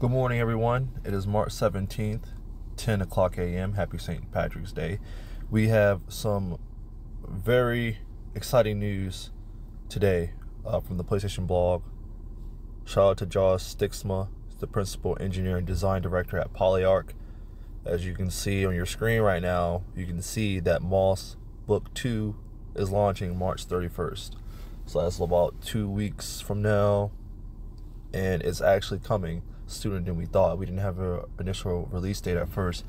Good morning, everyone. It is March 17th, 10 o'clock a.m. Happy St. Patrick's Day. We have some very exciting news today uh, from the PlayStation blog. Shout out to Josh Stiksma, the principal engineer and design director at Polyarc. As you can see on your screen right now, you can see that Moss Book 2 is launching March 31st. So that's about two weeks from now, and it's actually coming sooner than we thought. We didn't have an initial release date at first,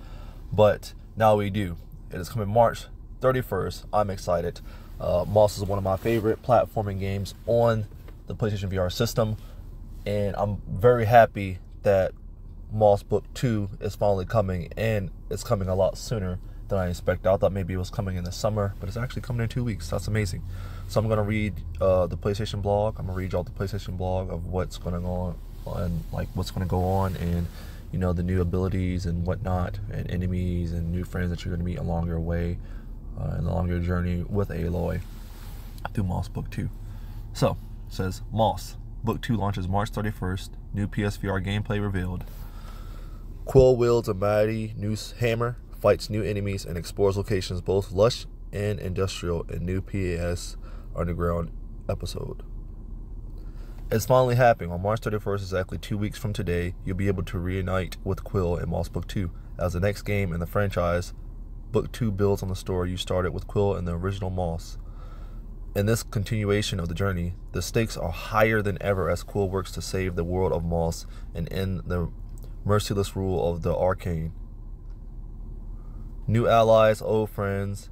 but now we do. It is coming March 31st. I'm excited. Uh, Moss is one of my favorite platforming games on the PlayStation VR system, and I'm very happy that Moss Book 2 is finally coming, and it's coming a lot sooner than I expected. I thought maybe it was coming in the summer, but it's actually coming in two weeks. That's amazing. So I'm gonna read uh, the PlayStation blog. I'm gonna read y'all the PlayStation blog of what's going on and like what's gonna go on and you know the new abilities and whatnot and enemies and new friends that you're gonna meet along your way uh, and along your journey with Aloy through Moss Book 2. So says Moss Book 2 launches March 31st. New PSVR gameplay revealed. Quill wields a mighty noose hammer, fights new enemies, and explores locations both lush and industrial in new PAS Underground episode. It's finally happening. On March 31st, exactly two weeks from today, you'll be able to reunite with Quill in Moss Book 2 as the next game in the franchise. Book 2 builds on the story you started with Quill in the original Moss. In this continuation of the journey, the stakes are higher than ever as Quill works to save the world of Moss and end the merciless rule of the Arcane. New allies, old friends,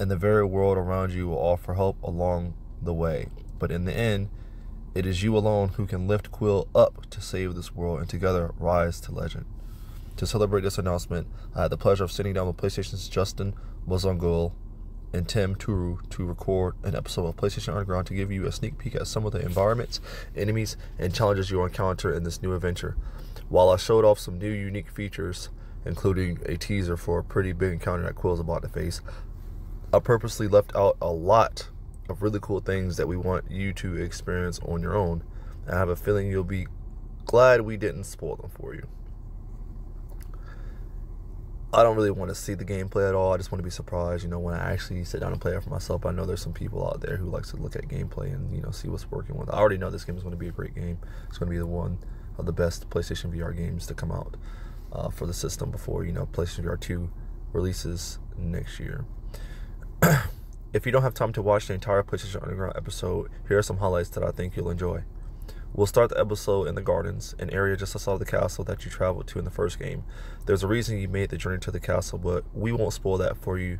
and the very world around you will offer help along the way. But in the end, it is you alone who can lift Quill up to save this world and together rise to legend. To celebrate this announcement, I had the pleasure of sitting down with PlayStation's Justin Massongill and Tim Turi to record an episode of PlayStation Underground to give you a sneak peek at some of the environments, enemies, and challenges you'll encounter in this new adventure. While I showed off some new unique features, including a teaser for a pretty big encounter that Quill's about to face, I purposely left out a lot of really cool things that we want you to experience on your own. I have a feeling you'll be glad we didn't spoil them for you. I don't really want to see the gameplay at all. I just want to be surprised, you know, when I actually sit down and play it for myself. I know there's some people out there who likes to look at gameplay and, you know, see what's working with. I already know this game is going to be a great game. It's going to be the one of the best PlayStation VR games to come out uh, for the system before, you know, PlayStation VR 2 releases next year. if you don't have time to watch the entire PlayStation Underground episode, here are some highlights that I think you'll enjoy. We'll start the episode in the gardens, an area just outside the castle that you traveled to in the first game. There's a reason you made the journey to the castle, but we won't spoil that for you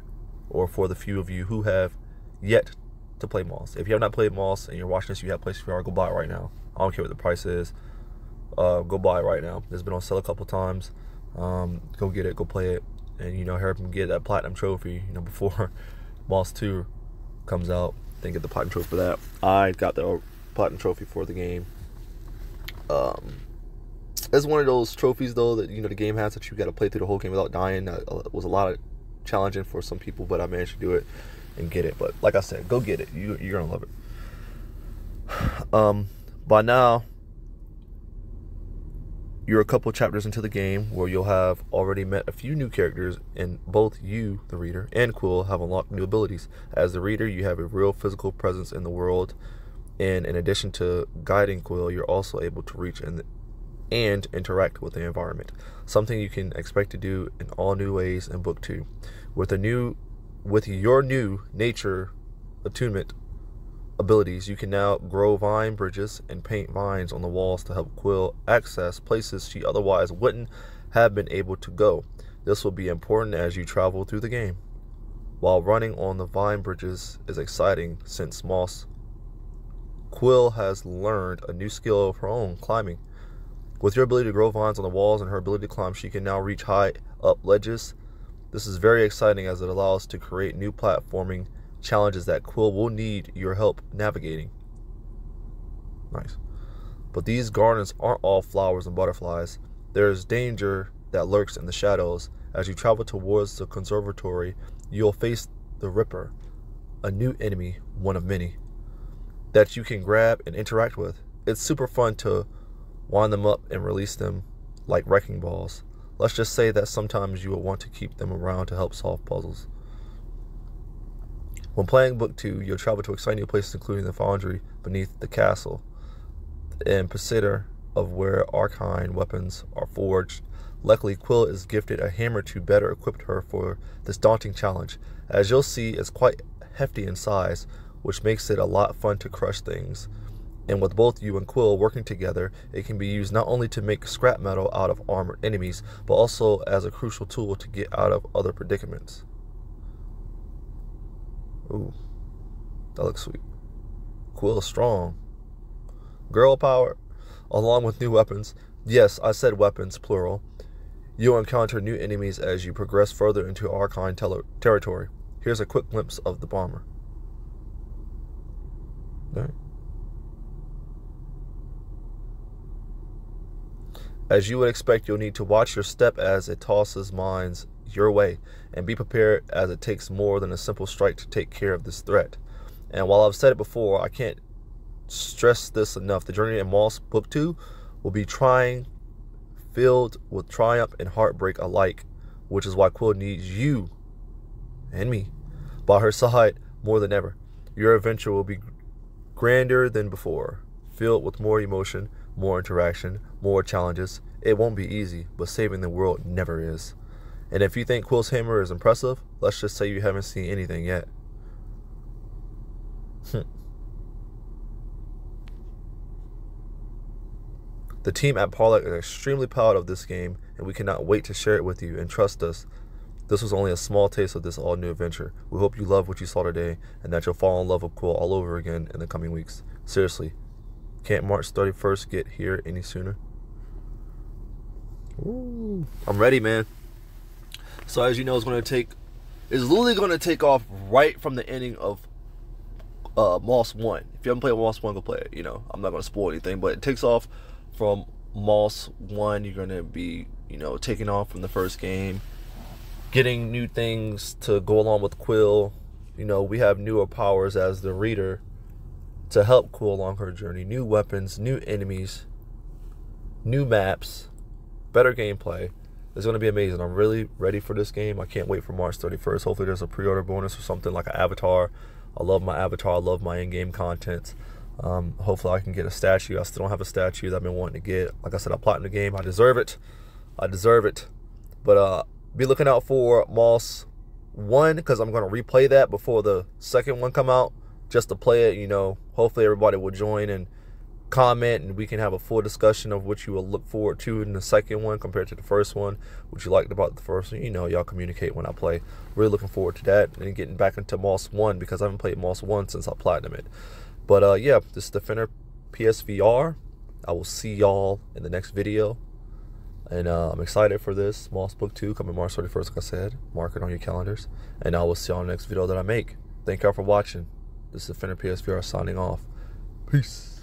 or for the few of you who have yet to play Moss. If you have not played Moss and you're watching this, you have PlayStation VR, go buy it right now. I don't care what the price is. Uh, go buy it right now. It's been on sale a couple times. Um, go get it, go play it, and you know help him get that platinum trophy. You know before Moss 2 comes out, then get the platinum trophy for that. I got the platinum trophy for the game. Um, it's one of those trophies though that you know the game has that you got to play through the whole game without dying. That uh, was a lot of challenging for some people, but I managed to do it and get it. But like I said, go get it. You you're gonna love it. Um, by now, you're a couple chapters into the game where you'll have already met a few new characters, and both you, the reader, and Quill have unlocked new abilities. As the reader, you have a real physical presence in the world and in addition to guiding Quill, you're also able to reach and, and interact with the environment. Something you can expect to do in all new ways in book two. With a new with your new nature attunement abilities, you can now grow vine bridges and paint vines on the walls to help Quill access places she otherwise wouldn't have been able to go. This will be important as you travel through the game. While running on the vine bridges is exciting since Moss Quill has learned a new skill of her own, climbing. With your ability to grow vines on the walls and her ability to climb, she can now reach high up ledges. This is very exciting as it allows to create new platforming challenges that Quill will need your help navigating. Nice. But these gardens aren't all flowers and butterflies. There is danger that lurks in the shadows. As you travel towards the conservatory, you'll face the Ripper, a new enemy, one of many that you can grab and interact with. It's super fun to wind them up and release them like wrecking balls. Let's just say that sometimes you will want to keep them around to help solve puzzles. When playing Book 2, you'll travel to exciting new places including the foundry beneath the castle and Psitter of where arcane weapons are forged. Luckily, Quill is gifted a hammer to better equip her for this daunting challenge. As you'll see, it's quite hefty in size, which makes it a lot fun to crush things. And with both you and Quill working together, it can be used not only to make scrap metal out of armored enemies, but also as a crucial tool to get out of other predicaments. Ooh, that looks sweet. Quill strong. Girl power, along with new weapons. Yes, I said weapons, plural. You'll encounter new enemies as you progress further into Arcane territory. Here's a quick glimpse of the bomber. As you would expect, you'll need to watch your step as it tosses mines your way, and be prepared as it takes more than a simple strike to take care of this threat. And while I've said it before, I can't stress this enough. The journey in Moss Book 2 will be trying, filled with triumph and heartbreak alike, which is why Quill needs you and me by her side more than ever. Your adventure will be grander than before, filled with more emotion, more interaction, more challenges. It won't be easy, but saving the world never is. And if you think Quill's hammer is impressive, let's just say you haven't seen anything yet. the team at Polyarc is extremely proud of this game, and we cannot wait to share it with you. And trust us, this was only a small taste of this all new adventure. We hope you love what you saw today, and that you'll fall in love with Quill all over again in the coming weeks. Seriously, can't March 31st get here any sooner? Ooh, I'm ready, man. So as you know, it's going to take, it's literally going to take off right from the ending of uh, Moss 1. If you haven't played Moss 1, go play it. You know, I'm not going to spoil anything, but it takes off from Moss 1. You're going to be, you know, taking off from the first game, getting new things to go along with Quill. You know, we have newer powers as the reader to help Quill along her journey. New weapons, new enemies, new maps, better gameplay. It's going to be amazing. I'm really ready for this game. I can't wait for March 31st. Hopefully, there's a pre order bonus or something like an avatar. I love my avatar. I love my in game content. Um, hopefully, I can get a statue. I still don't have a statue that I've been wanting to get. Like I said, I platinum the game. I deserve it. I deserve it. But uh, be looking out for Moss 1 because I'm going to replay that before the second one come out just to play it. You know, hopefully everybody will join and comment and we can have a full discussion of what you will look forward to in the second one compared to the first one what you liked about the first one. You know y'all communicate when i play. Really looking forward to that and getting back into moss 1 because i haven't played moss 1 since i platinum it. But uh yeah this is the Fenner psvr i will see y'all in the next video. And uh, i'm excited for this moss book 2 coming march 31st like i said. Mark it on your calendars. And i will see y'all in the next video that i make. Thank y'all for watching. This is the Fenner psvr signing off. Peace